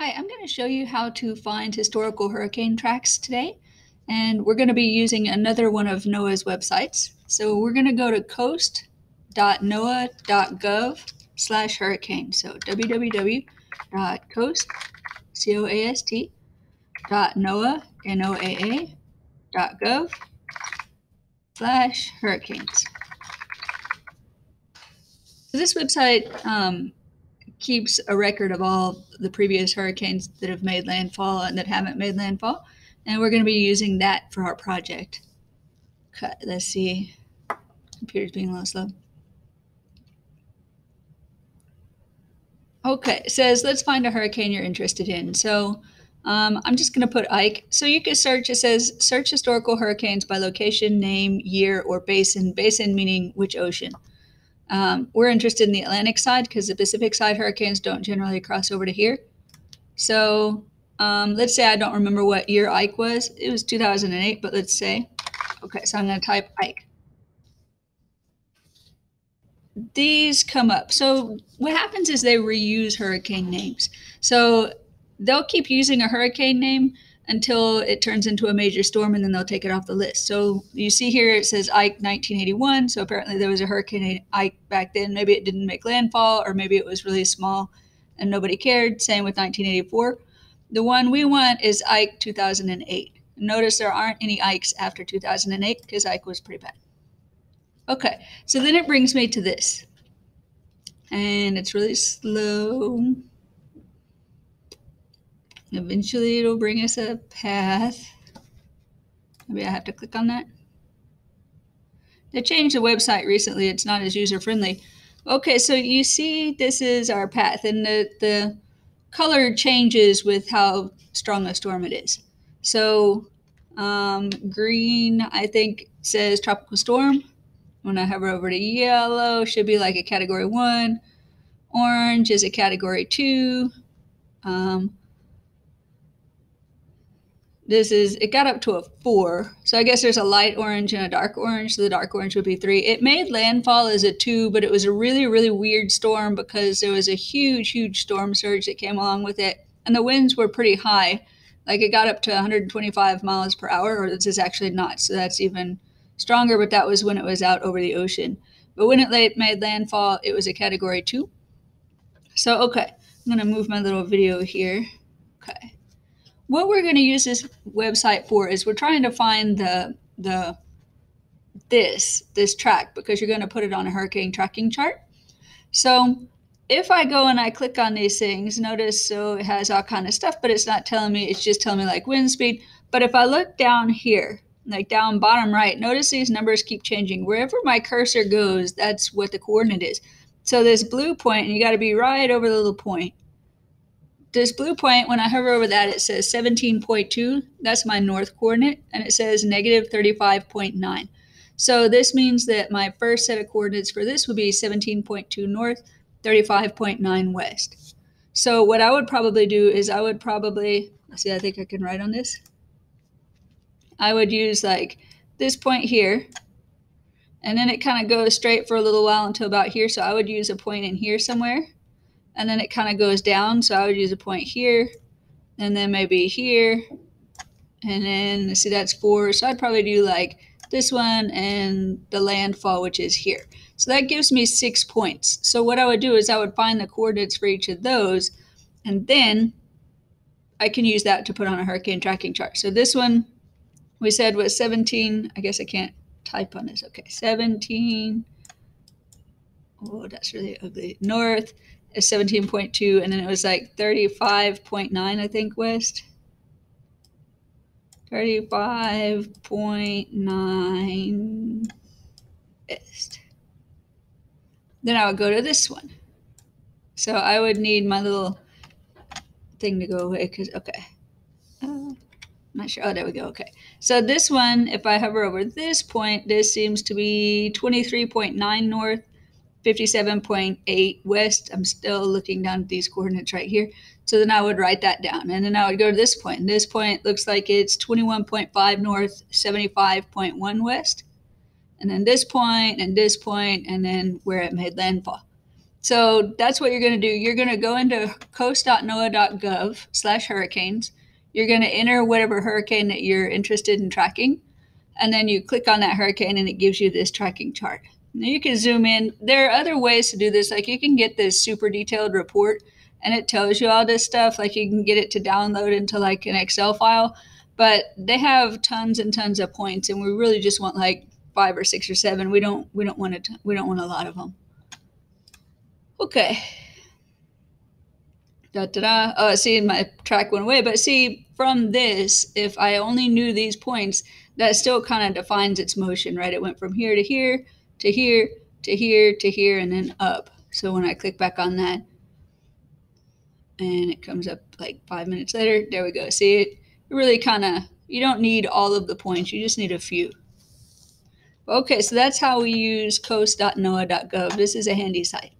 Hi, I'm going to show you how to find historical hurricane tracks today. And we're going to be using another one of NOAA's websites. So we're going to go to coast.noaa.gov slash hurricane. So www.coast, C-O-A-S-T, dot NOAA, N-O-A-A, dot gov slash hurricanes. So this website um, keeps a record of all the previous hurricanes that have made landfall and that haven't made landfall. And we're going to be using that for our project. Okay, let's see. Computer's being a little slow. Okay, it says let's find a hurricane you're interested in. So um, I'm just going to put Ike. So you can search, it says search historical hurricanes by location, name, year, or basin. Basin meaning which ocean. Um, we're interested in the Atlantic side because the Pacific side hurricanes don't generally cross over to here. So um, let's say I don't remember what year Ike was. It was 2008, but let's say. Okay, so I'm going to type Ike. These come up. So what happens is they reuse hurricane names. So they'll keep using a hurricane name until it turns into a major storm and then they'll take it off the list. So you see here it says Ike 1981. So apparently there was a hurricane Ike back then. Maybe it didn't make landfall or maybe it was really small and nobody cared. Same with 1984. The one we want is Ike 2008. Notice there aren't any Ikes after 2008 because Ike was pretty bad. Okay, so then it brings me to this. And it's really slow. Eventually it'll bring us a path. Maybe I have to click on that. They changed the website recently. It's not as user friendly. Okay, so you see this is our path and the, the color changes with how strong a storm it is. So um, green, I think, says tropical storm. When I hover over to yellow, should be like a category one. Orange is a category two. Um, this is, it got up to a four. So I guess there's a light orange and a dark orange. So the dark orange would be three. It made landfall as a two, but it was a really, really weird storm because there was a huge, huge storm surge that came along with it. And the winds were pretty high. Like it got up to 125 miles per hour, or this is actually not. So that's even stronger, but that was when it was out over the ocean. But when it made landfall, it was a category two. So, okay, I'm going to move my little video here. Okay what we're going to use this website for is we're trying to find the the this this track because you're going to put it on a hurricane tracking chart. So if I go and I click on these things, notice so it has all kind of stuff, but it's not telling me, it's just telling me like wind speed. But if I look down here, like down bottom right, notice these numbers keep changing. Wherever my cursor goes, that's what the coordinate is. So this blue point, and you got to be right over the little point this blue point, when I hover over that, it says 17.2. That's my north coordinate, and it says negative 35.9. So this means that my first set of coordinates for this would be 17.2 north, 35.9 west. So what I would probably do is I would probably, see, I think I can write on this. I would use like this point here, and then it kind of goes straight for a little while until about here. So I would use a point in here somewhere and then it kind of goes down. So I would use a point here, and then maybe here, and then see that's four. So I'd probably do like this one and the landfall, which is here. So that gives me six points. So what I would do is I would find the coordinates for each of those, and then I can use that to put on a hurricane tracking chart. So this one we said was 17. I guess I can't type on this. Okay, 17. Oh, that's really ugly. North 17.2 and then it was like 35.9 i think west. 35.9 west then i would go to this one. So i would need my little thing to go away because okay. Uh, i'm not sure. Oh there we go. Okay. So this one if i hover over this point this seems to be 23.9 north 57.8 west. I'm still looking down at these coordinates right here. So then I would write that down. And then I would go to this point. And this point looks like it's 21.5 north, 75.1 west. And then this point and this point, and then where it made landfall. So that's what you're going to do. You're going to go into coast.noaa.gov slash hurricanes. You're going to enter whatever hurricane that you're interested in tracking. And then you click on that hurricane and it gives you this tracking chart. Now you can zoom in. There are other ways to do this. Like you can get this super detailed report and it tells you all this stuff. Like you can get it to download into like an Excel file. But they have tons and tons of points and we really just want like five or six or seven. We don't we don't want it we don't want a lot of them. Okay. Da da da. Oh, see, my track went away. But see, from this, if I only knew these points, that still kind of defines its motion, right? It went from here to here to here to here to here and then up. So when I click back on that, and it comes up like five minutes later, there we go. See, it really kind of, you don't need all of the points, you just need a few. Okay, so that's how we use coast.noaa.gov. This is a handy site.